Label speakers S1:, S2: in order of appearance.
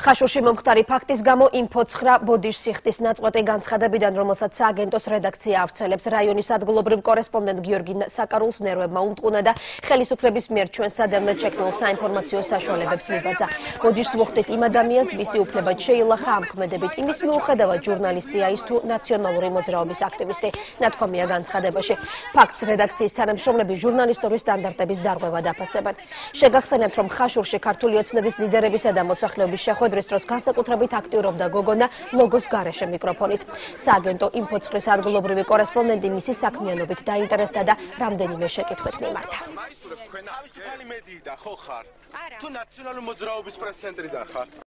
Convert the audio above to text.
S1: ხაშურში მომხდარი ფაქტის გამო ინფო9 ბოდიშ სიხტის ნაწყვეტი განცხადებიდან, რომელსაც სააგენტოს რედაქცია ავრცელებს, რაიონის ადგილობრივ კორესპონდენტ გიორგი საკარულს ნერვებმა უმტყუნა და ხელისუფლების მიერ ჩვენ სადევნად შექმნილ საინფორმაციო საშუალებებს მიბაძა. ბოდიშს მოხდით იმ ადამიანს, ვისი უფლებად შეილახა ამ ქმედებით, იმის მიუხედავად ჟურნალისტია ის თუ ნაციონალური მოძრაობის აქტივისტი, ნათქვამია განცხადებაში. ფაქტს რედაქციის თანამშრომლები ჟურნალისტური სტანდარტების დარღვევად აფასებენ. შეგახსენებთ, რომ ხაშურში ქართული ოცნების ლიდერებისა და მოსახლეობის შეხვედრის დროს განსაკუთრებით აქტიურობდა გოგონა ლოგოს გარეშე მიკროფონით. სააგენტო ინფო9-ის ადგილობრივი კორესპონდენტი მისი საქმიანობით დაინტერესდა და რამდენიმე შეკითხვით მიმართა.
S2: თავისუფალი მედიიდან ხო ხარ? თუ ნაციონალური მოძრაობის პრეს-ცენტრიდან ხარ?